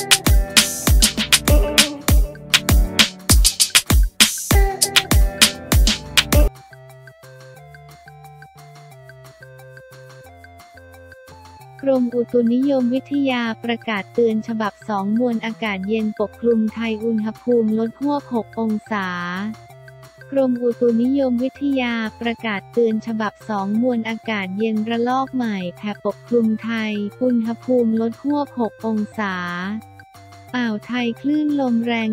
กรมอุตุนิยมวิทยาประกาศเตือนฉบับ 2 มวลอากาศเย็นปกคลุมไทยอุณหภูมิลดหวบ 6 องศา กรมอุตุนิยมวิทยาประกาศเตือนฉบับ 2 มวลอากาศเย็นระลอกใหม่แผ่ปกคลุมไทย อุณหภูมิลดหวบ 6 องศา อ่าวไทยคลื่นลมแรง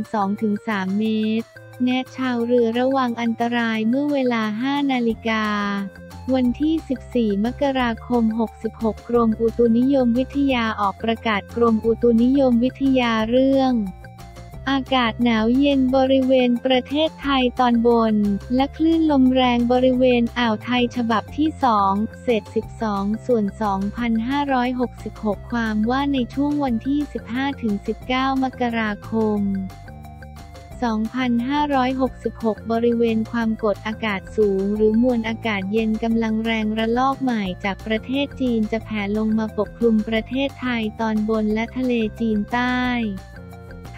2-3 เมตร แนะชาวเรือระวังอันตรายเมื่อเวลา 5 นาฬิกา วันที่ 14 มกราคม 66 กรมอุตุนิยมวิทยาออกประกาศกรมอุตุนิยมวิทยาเรื่อง อากาศหนาวเย็นบริเวณประเทศไทยตอนบน และคลื่นลมแรงบริเวณอ่าวไทยฉบับที่ 2 เศษ 12 ส่วน 2566 ความว่าในช่วงวันที่ 15-19 มกราคม 2566 บริเวณความกดอากาศสูง หรือมวลอากาศเย็นกำลังแรงระลอกใหม่จากประเทศจีนจะแผ่ลงมาปกคลุมประเทศไทยตอนบนและทะเลจีนใต้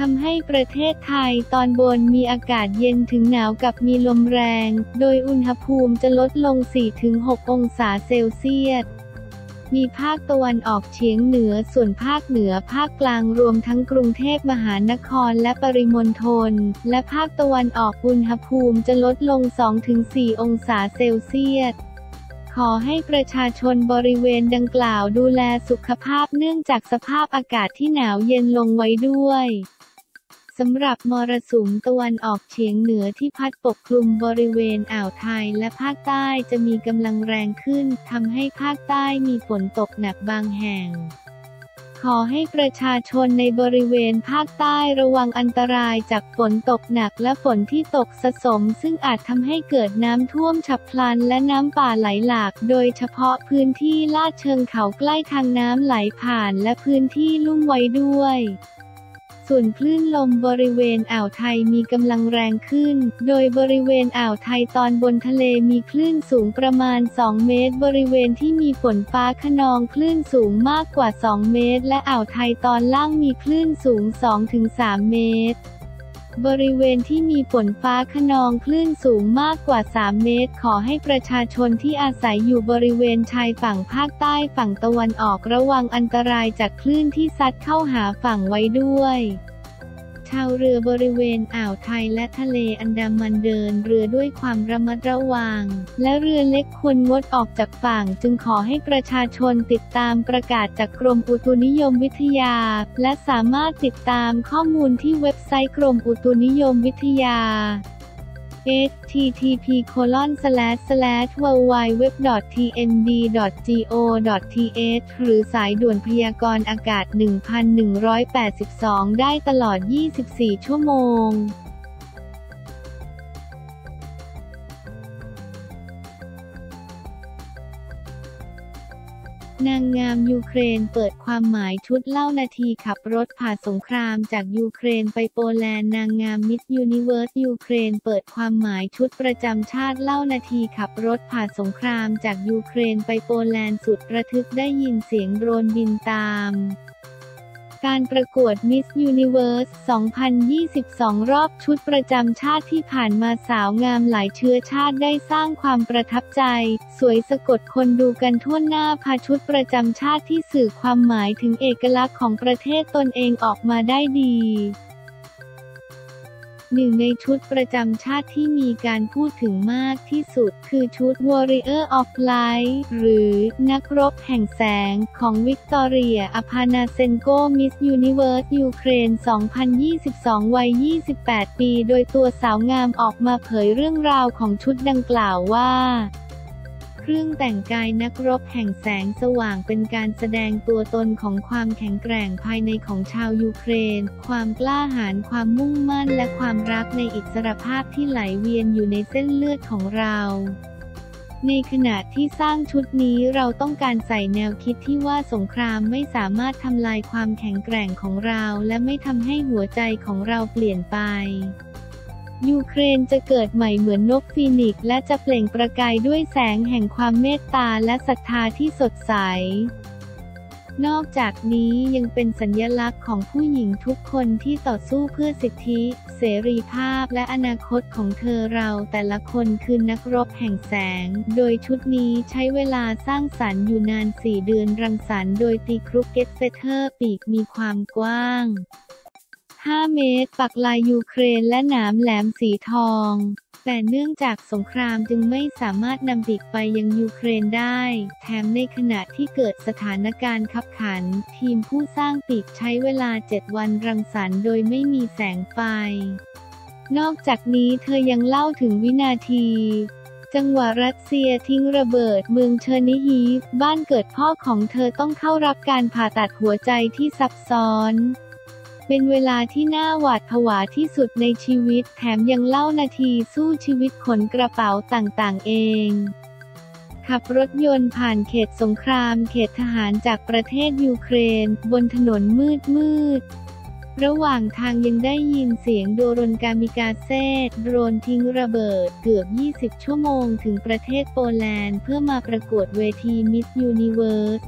ทำให้ประเทศไทยตอนบนมีอากาศเย็นถึงหนาวกับมีลมแรง โดยอุณหภูมิจะลดลง 4-6 องศาเซลเซียสมีภาคตะวันออกเฉียงเหนือส่วนภาคเหนือภาคกลางรวมทั้งกรุงเทพมหานครและปริมณฑลและภาคตะวันออกอุณหภูมิจะลดลง 2-4 องศาเซลเซียสขอให้ประชาชนบริเวณดังกล่าวดูแลสุขภาพเนื่องจากสภาพอากาศที่หนาวเย็นลงไว้ด้วย สำหรับมรสุมตะวันออกเฉียงเหนือที่พัดปกคลุมบริเวณอ่าวไทยและภาคใต้จะมีกำลังแรงขึ้นทำให้ภาคใต้มีฝนตกหนักบางแห่ง ขอให้ประชาชนในบริเวณภาคใต้ระวังอันตรายจากฝนตกหนักและฝนที่ตกสะสม ซึ่งอาจทำให้เกิดน้ำท่วมฉับพลันและน้ำป่าไหลหลาก โดยเฉพาะพื้นที่ลาดเชิงเขาใกล้ทางน้ำไหลผ่านและพื้นที่ลุ่มไว้ด้วย ส่วนคลื่นลมบริเวณอ่าวไทยมีกำลังแรงขึ้น โดยบริเวณอ่าวไทยตอนบนทะเลมีคลื่นสูงประมาณ 2 เมตร บริเวณที่มีฝนฟ้าขนองคลื่นสูงมากกว่า 2 เมตร และอ่าวไทยตอนล่างมีคลื่นสูง 2-3 เมตร บริเวณที่มีฝนฟ้าขนองคลื่นสูงมากกว่า 3 เมตร ขอให้ประชาชนที่อาศัยอยู่บริเวณชายฝั่งภาคใต้ฝั่งตะวันออกระวังอันตรายจากคลื่นที่ซัดเข้าหาฝั่งไว้ด้วย ชาวเรือบริเวณอ่าวไทยและทะเลอันดามันเดินเรือด้วยความระมัดระวัง และเรือเล็กควรงดออกจากฝั่ง จึงขอให้ประชาชนติดตามประกาศจากกรมอุตุนิยมวิทยา และสามารถติดตามข้อมูลที่เว็บไซต์กรมอุตุนิยมวิทยา http://www.tnd.go.th หรือสายด่วนพยากรณ์อากาศ 1182 ได้ตลอด 24 ชั่วโมง นางงามยูเครนเปิดความหมายชุดเล่านาทีขับรถผ่าสงครามจากยูเครนไปโปแลนด์นางงามมิสยูนิเวิร์สยูเครนเปิดความหมายชุดประจำชาติเล่านาทีขับรถผ่าสงครามจากยูเครนไปโปแลนด์สุดระทึกได้ยินเสียงโดรนบินตาม การประกวด Miss Universe 2022 รอบชุดประจำชาติที่ผ่านมาสาวงามหลายเชื้อชาติได้สร้างความประทับใจ สวยสะกดคนดูกันทั่วหน้าพาชุดประจำชาติที่สื่อความหมายถึงเอกลักษณ์ของประเทศตนเองออกมาได้ดี หนึ่งในชุดประจำชาติที่มีการพูดถึงมากที่สุด คือชุด Warrior of Light หรือนักรบแห่งแสงของวิกตอเรียอพานาเซนโกมิสยูนิเวิร์สยูเครน 2022 วัย 28 ปี โดยตัวสาวงามออกมาเผยเรื่องราวของชุดดังกล่าวว่า เครื่องแต่งกายนักรบแห่งแสงสว่างเป็นการแสดงตัวตนของความแข็งแกร่งภายในของชาวยูเครน ความกล้าหาญความมุ่งมั่นและความรักในอิสรภาพที่ไหลเวียนอยู่ในเส้นเลือดของเราในขณะที่สร้างชุดนี้เราต้องการใส่แนวคิดที่ว่าสงครามไม่สามารถทำลายความแข็งแกร่งของเรา และไม่ทำให้หัวใจของเราเปลี่ยนไป ยูเครนจะเกิดใหม่เหมือนนกฟีนิกซ์และจะเปล่งประกายด้วยแสงแห่งความเมตตาและศรัทธาที่สดใส นอกจากนี้ยังเป็นสัญลักษณ์ของผู้หญิงทุกคนที่ต่อสู้เพื่อสิทธิ เสรีภาพและอนาคตของเธอเราแต่ละคนคือนักรบแห่งแสง โดยชุดนี้ใช้เวลาสร้างสรรค์อยู่นาน 4 เดือนรังสรรค์โดย The Crooked Feather ปีกมีความกว้าง 5 เมตร ปักลายยูเครนและหนามแหลมสีทอง แต่เนื่องจากสงครามจึงไม่สามารถนำปีกไปยังยูเครนได้ แถมในขณะที่เกิดสถานการณ์คับขัน ทีมผู้สร้างปีกใช้เวลา 7 วันรังสรรค์โดยไม่มีแสงไฟ นอกจากนี้เธอยังเล่าถึงวินาทีจังหวะรัสเซียทิ้งระเบิดเมืองเชอร์นิฮีฟบ้านเกิดพ่อของเธอต้องเข้ารับการผ่าตัดหัวใจที่ซับซ้อน เป็นเวลาที่น่าหวาดผวาที่สุดในชีวิต แถมยังเล่านาทีสู้ชีวิตขนกระเป๋าต่างๆ เองขับรถยนต์ผ่านเขตสงคราม เขตทหารจากประเทศยูเครน บนถนนมืดมืด ระหว่างทางยังได้ยินเสียงโดรนกามิกาเซโดรนทิ้งระเบิดเกือบ 20 ชั่วโมงถึงประเทศโปแลนด์เพื่อมาประกวดเวทีมิสยูนิเวิร์ส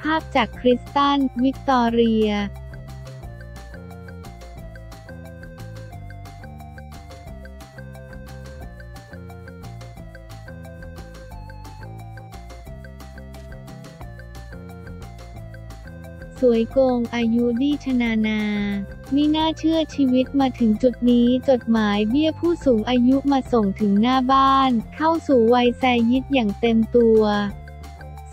ภาพจากคริสตัน วิกตอเรีย สวยโกงอายุดีชนานาไม่น่าเชื่อชีวิตมาถึงจุดนี้จดหมายเบี้ยผู้สูงอายุมาส่งถึงหน้าบ้าน เข้าสู่วัยแซยิดอย่างเต็มตัว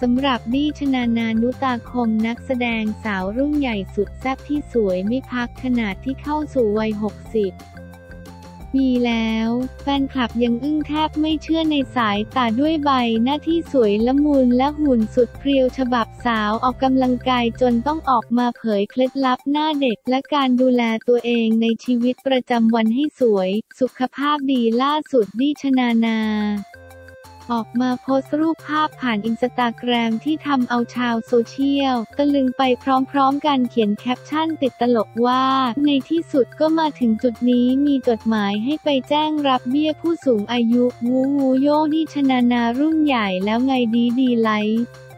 สำหรับดีชนานานุตาคมนักแสดงสาวรุ่นใหญ่สุดแซ่บที่สวยไม่พักขนาดที่เข้าสู่วัย 60 ปีแล้ว แฟนคลับยังอึ้งแทบไม่เชื่อในสายตาด้วยใบหน้าที่สวยละมุนและหุ่นสุดเพรียวฉบับสาวออกกำลังกายจนต้องออกมาเผยเคล็ดลับหน้าเด็กและการดูแลตัวเองในชีวิตประจำวันให้สวย สุขภาพดีล่าสุดดีเจนานา ออกมาโพสต์รูปภาพผ่านอินสตาแกรมที่ทำเอาชาวโซเชียลตะลึงไปพร้อมๆกันเขียนแคปชั่นติดตลกว่า ในที่สุดก็มาถึงจุดนี้มีจดหมายให้ไปแจ้งรับเบี้ยผู้สูงอายุวูวูโยดิชนานารุ่นใหญ่แล้วไงดีดีไลฟ์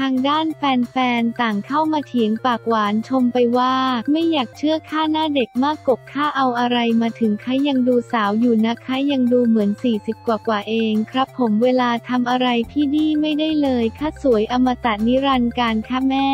ทางด้านแฟนๆ ต่างเข้ามาเถียงปากหวานชมไปว่า ไม่อยากเชื่อค่าหน้าเด็กมากกบค่าเอาอะไรมาถึงคะยังดูสาวอยู่นะคะยังดูเหมือน 40 กว่ากว่าเองครับผมเวลาทำอะไรพี่ดีไม่ได้เลยค่าสวยอมตะนิรันดร์การค่ะแม่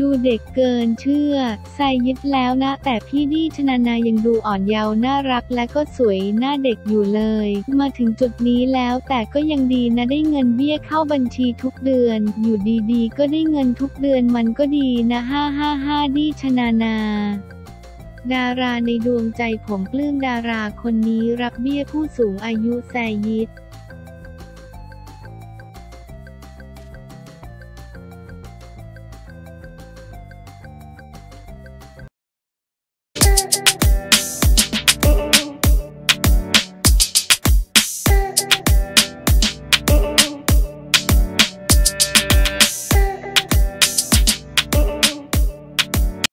ดูเด็กเกินเชื่อใส่ยึดแล้วนะ แต่พี่ดีชนานายังดูอ่อนเยาว์น่ารักและก็สวยหน้าเด็กอยู่เลย มาถึงจุดนี้แล้วแต่ก็ยังดีนะได้เงินเบี้ยเข้าบัญชีทุกเดือน อยู่ดีๆ ก็ได้เงินทุกเดือนมันก็ดีนะฮ่าฮ่าฮ่าดีชนานาดาราในดวงใจผมปลื้มดาราคนนี้รับเบี้ยผู้สูงอายุแซยิด